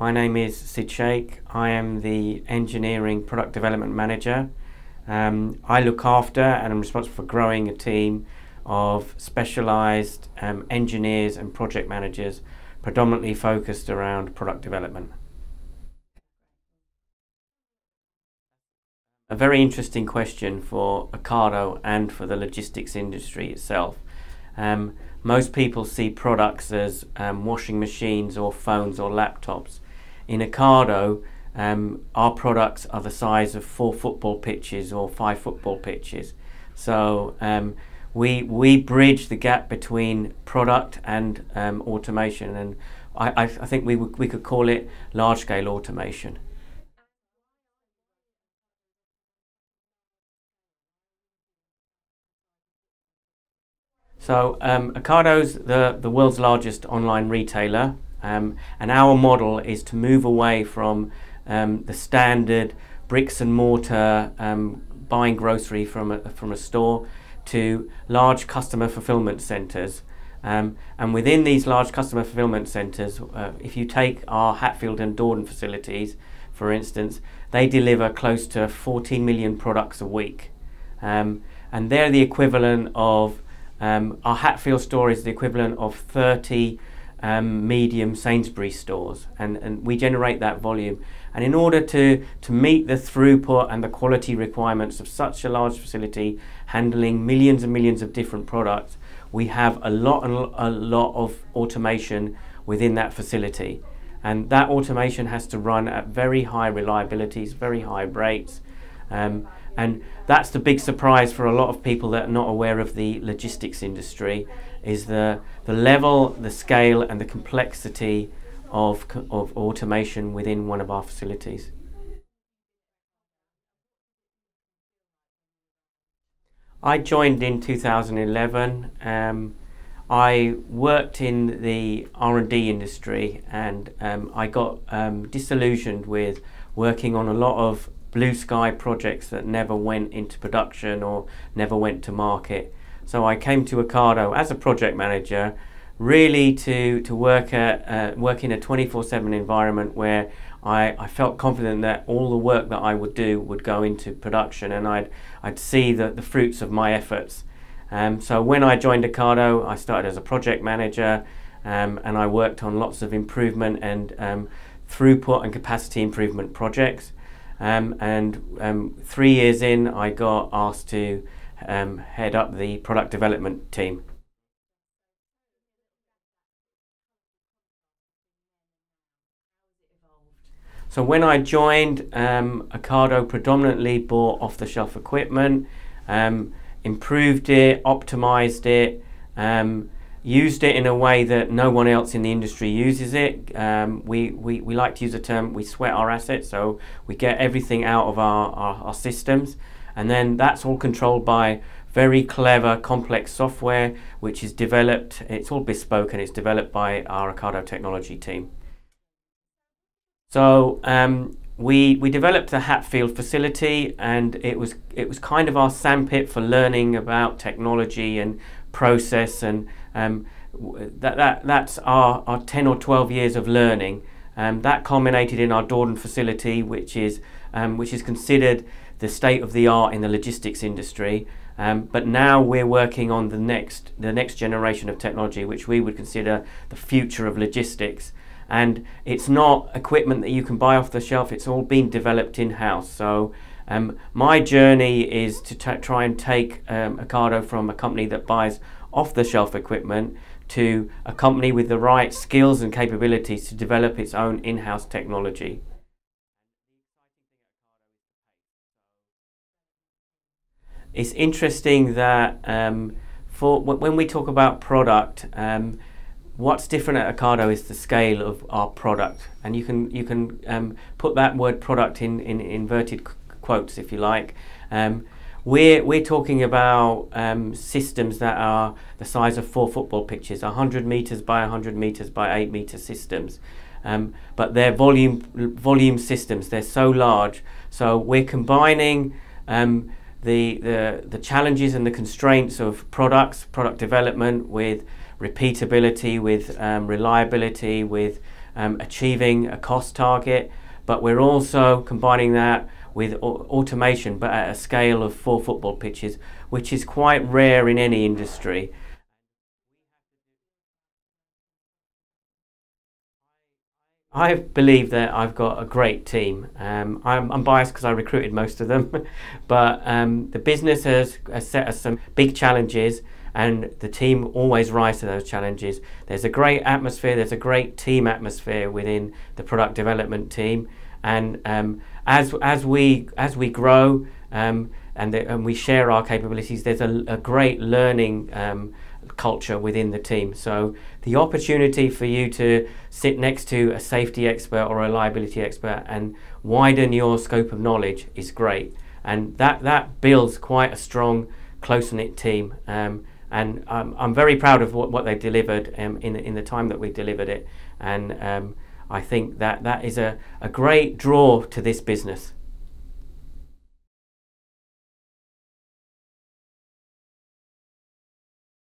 My name is Sid Shaikh. I am the Engineering Product Development Manager. Um, I look after and I'm responsible for growing a team of specialised um, engineers and project managers predominantly focused around product development. A very interesting question for Ocado and for the logistics industry itself. Um, most people see products as um, washing machines or phones or laptops. In Ocado, um, our products are the size of four football pitches or five football pitches. So um, we, we bridge the gap between product and um, automation, and I, I, think we, we could call it large scale automation. So um, Ocado's the, the world's largest online retailer um, and our model is to move away from um, the standard bricks and mortar um, buying grocery from a, from a store to large customer fulfillment centres. Um, and within these large customer fulfillment centres, uh, if you take our Hatfield and Dordon facilities, for instance, they deliver close to 14 million products a week. Um, and they're the equivalent of um, our Hatfield store is the equivalent of 30 um, medium Sainsbury's stores, and, and we generate that volume. And in order to, to meet the throughput and the quality requirements of such a large facility, handling millions and millions of different products, we have a lot and a lot of automation within that facility. And that automation has to run at very high reliabilities, very high rates. Um, and that's the big surprise for a lot of people that are not aware of the logistics industry is the, the level, the scale and the complexity of, of automation within one of our facilities. I joined in 2011. Um, I worked in the R&D industry and um, I got um, disillusioned with working on a lot of blue sky projects that never went into production or never went to market. So I came to Ocado as a project manager, really to, to work, at, uh, work in a 24-7 environment where I, I felt confident that all the work that I would do would go into production and I'd, I'd see the, the fruits of my efforts. Um, so when I joined Ocado, I started as a project manager um, and I worked on lots of improvement and um, throughput and capacity improvement projects. Um, and um, three years in, I got asked to um, head up the product development team. So when I joined, um, Ocado predominantly bought off-the-shelf equipment, um, improved it, optimized it, um, used it in a way that no one else in the industry uses it. Um, we, we, we like to use the term we sweat our assets, so we get everything out of our, our, our systems, and then that's all controlled by very clever, complex software which is developed, it's all bespoke and it's developed by our Ocado technology team. So um, we, we developed the Hatfield facility and it was, it was kind of our sandpit for learning about technology and process and um, that, that, that's our, our 10 or 12 years of learning. Um, that culminated in our Dordon facility, which is, um, which is considered the state of the art in the logistics industry. Um, but now we're working on the next, the next generation of technology, which we would consider the future of logistics. And it's not equipment that you can buy off the shelf, it's all been developed in house. So um, my journey is to try and take um, Ocado from a company that buys off-the-shelf equipment to a company with the right skills and capabilities to develop its own in-house technology. It's interesting that um, for when we talk about product, um, what's different at Ocado is the scale of our product, and you can you can um, put that word product in in inverted quotes if you like. Um, we're, we're talking about um, systems that are the size of four football pitches, 100 metres by 100 metres by 8 metre systems. Um, but they're volume, volume systems, they're so large. So we're combining um, the, the, the challenges and the constraints of products, product development with repeatability, with um, reliability, with um, achieving a cost target, but we're also combining that with automation, but at a scale of four football pitches, which is quite rare in any industry. I believe that I've got a great team. Um, I'm, I'm, biased because I recruited most of them, but um, the business has, has, set us some big challenges, and the team always rise to those challenges. There's a great atmosphere. There's a great team atmosphere within the product development team, and um, as as we as we grow um, and, the, and we share our capabilities, there's a, a great learning um, culture within the team. So the opportunity for you to sit next to a safety expert or a liability expert and widen your scope of knowledge is great. And that, that builds quite a strong, close knit team. Um, and um, I'm very proud of what, what they delivered um, in, in the time that we delivered it. And um, I think that that is a, a great draw to this business.